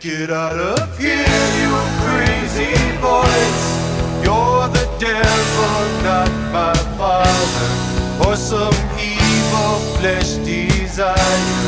Get out of here, you crazy voice. You're the devil, not my father, or some evil flesh desire.